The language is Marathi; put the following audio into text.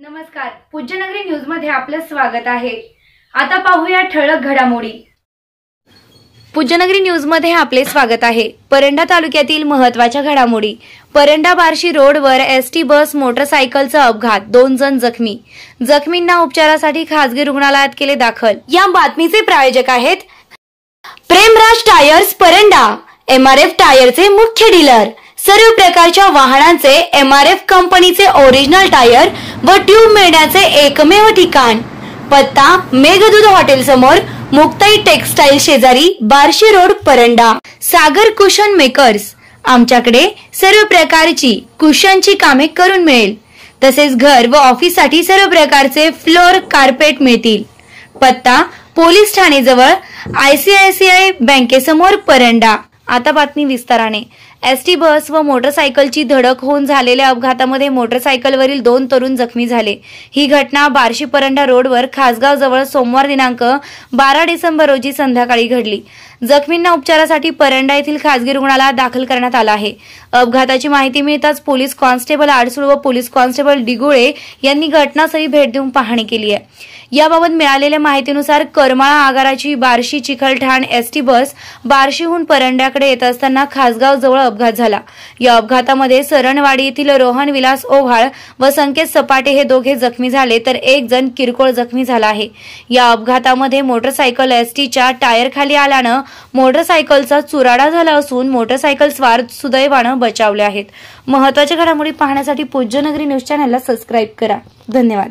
नमस्कार. पूज्यनगरी न्यूजमध्ये आपलं स्वागत आहे. आता पाहूया ठळक घडामोडी. पूज्यनगरी न्यूजमध्ये आपले स्वागत आहे. परंडा तालुक्यातील महत्त्वाच्या घडामोडी. परंडा बार्शी रोडवर एस टी बस मोटरसायकलचा अपघात दोन जण जखमी. जखमींना उपचारासाठी खासगी रुग्णालयात केले दाखल. या बातमीचे प्रायोजक आहेत Premraj tyres Paranda. M R F टायरचे मुख्य डीलर. सर्व प्रकारच्या वाहनांचे एम आर एफ कंपनीचे ओरिजिनल टायर व ट्यूब मिळण्याचे एकमेव ठिकाण. पत्ता मेघदूत हॉटेल समोर मुक्ताई टेक्सटाईल शेजारी Barshi road Paranda. Sagar cushion makers आमच्याकडे सर्व प्रकारची कुशनची कामे करून मिळेल. तसेच घर व ऑफिससाठी सर्व प्रकारचे फ्लोर कार्पेट मिळतील. पत्ता पोलीस ठाणेजवळ आयसीआयसीआय बँकेसमोर परंडा. आता बातमी विस्ताराने. एस टी बस व मोटरसायकलची धडक होऊन झालेल्या अपघातामध्ये मोटरसायकलवरील दोन तरुण जखमी झाले. ही घटना बार्शी परंडा रोडवर खासगाव जवळ सोमवार दिनांक बारा डिसेंबर रोजी संध्याकाळी घडली. जखमींना उपचारासाठी परंडा येथील खासगी रुग्णालयात दाखल करण्यात आला आहे. अपघाताची माहिती मिळताच पोलीस कॉन्स्टेबल आडसूळ व पोलीस कॉन्स्टेबल डिगुळे यांनी घटनास्थळी भेट देऊन पाहणी केली आहे. याबाबत मिळालेल्या माहितीनुसार करमाळा आगाराची बार्शी चिखलठाण एसटी बस बार्शीहून परंड्याकडे येत असताना खासगाव जवळ अपघात झाला. या अपघातामध्ये सरणवाडी येथील रोहन विलास ओव्हाळ व संकेत सपाटे हे दोघे जखमी झाले तर एक जण किरकोळ जखमी झाला आहे. या अपघातामध्ये मोटरसायकल एसटीच्या टायर खाली आल्यानं मोटरसायकलचा चुराडा झाला असून मोटरसायकल स्वार सुदैवानं बचावले आहेत. महत्त्वाच्या घडामोडी पाहण्यासाठी पूज्यनगरी न्यूज चॅनलला सबस्क्राईब करा. धन्यवाद.